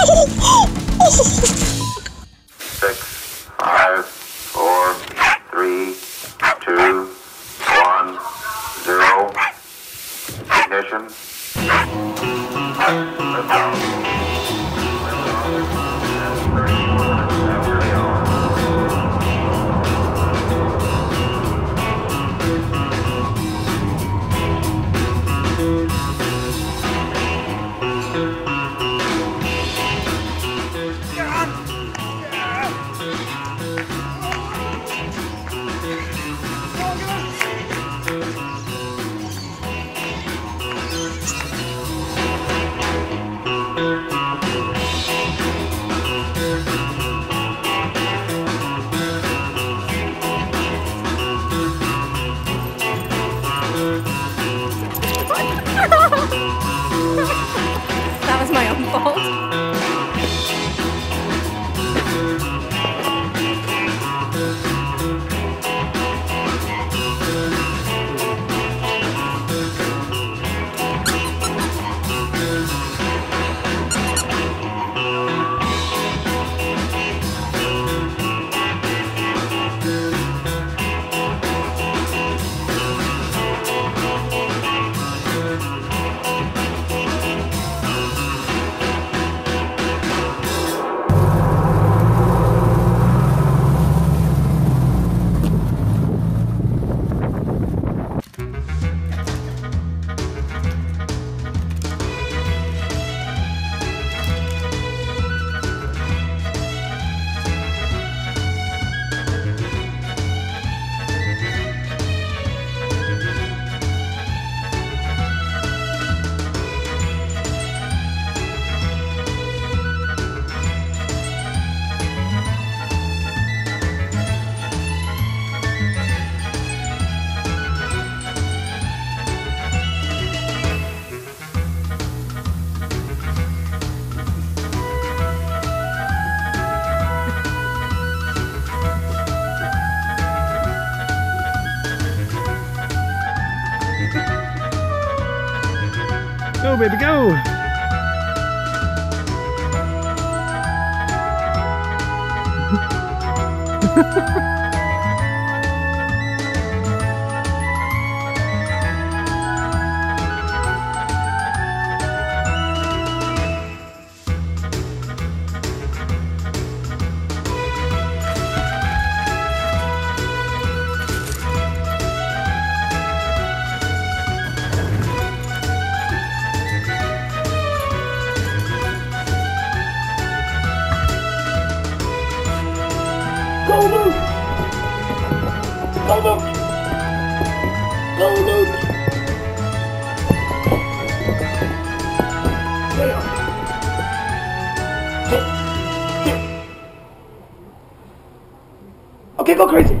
Six, five, Go, baby, go! Go Okay, go crazy.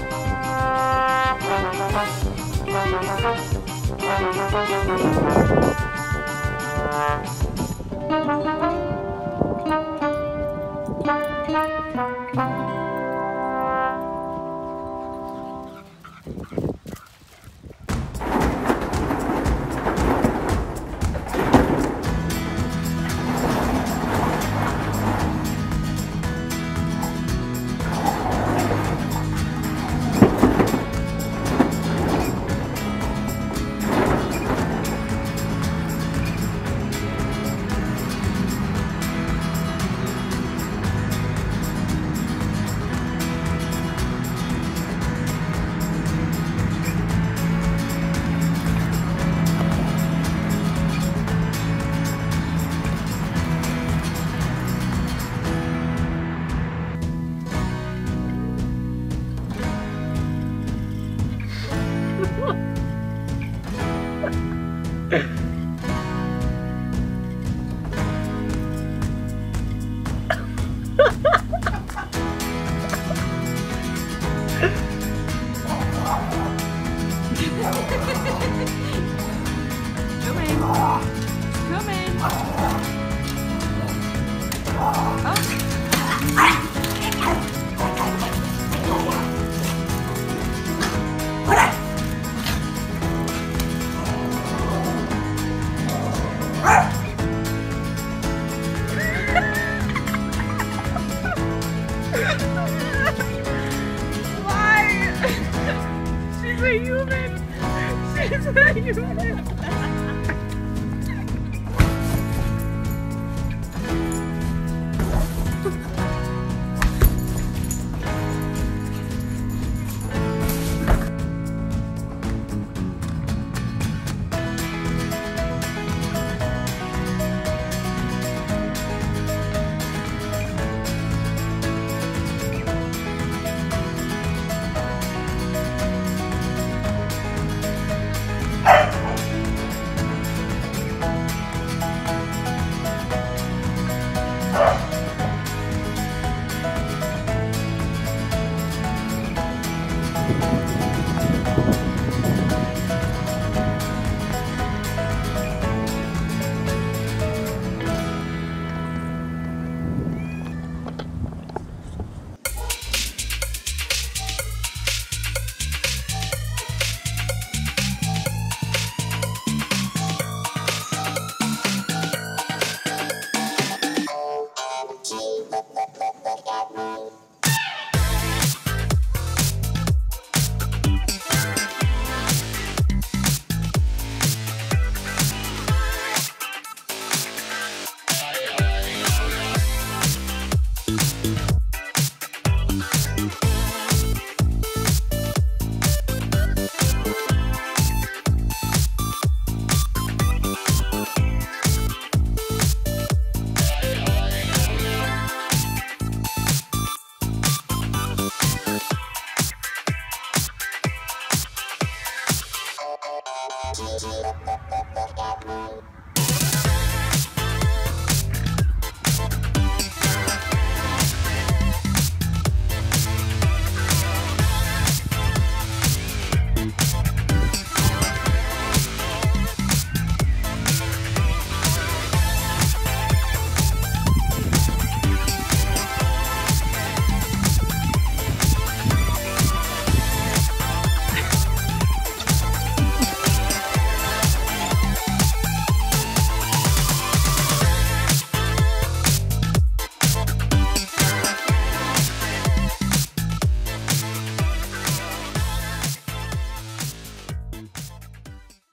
She's a human.